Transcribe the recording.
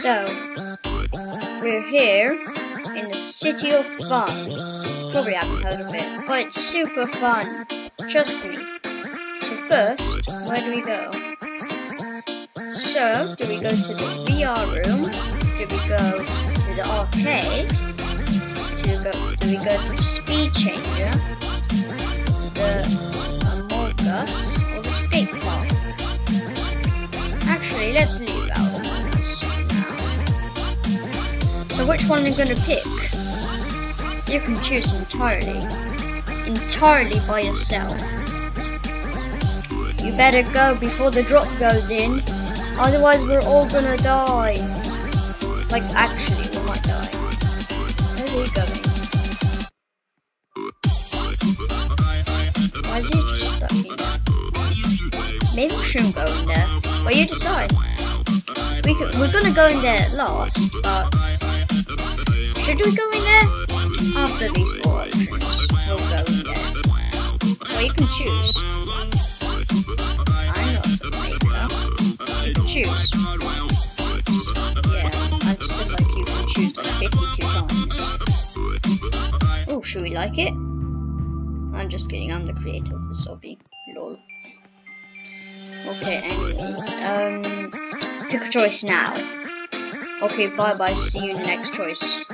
So, we're here in the City of Fun. Probably haven't heard of it, but it's super fun. Trust me. So first, where do we go? So, do we go to the VR room? Do we go to the arcade? Do we go, do we go to the speed changer? The Let's leave. So which one are you gonna pick? You can choose entirely. Entirely by yourself. You better go before the drop goes in. Otherwise we're all gonna die. Like actually we might die. Where are you going? Why is he just stuck in there? Maybe we shouldn't go in there. Well you decide. We could, we're gonna go in there last, but should we go in there? After these four options, we'll go in there. Well you can choose. I'm not the maker. You can choose. Yeah, I've said like you can choose like 52 times. Oh, should we like it? I'm just kidding, I'm the creator of the hobby. Lol. Okay, anyways, pick a choice now. Okay, bye bye, see you in the next choice.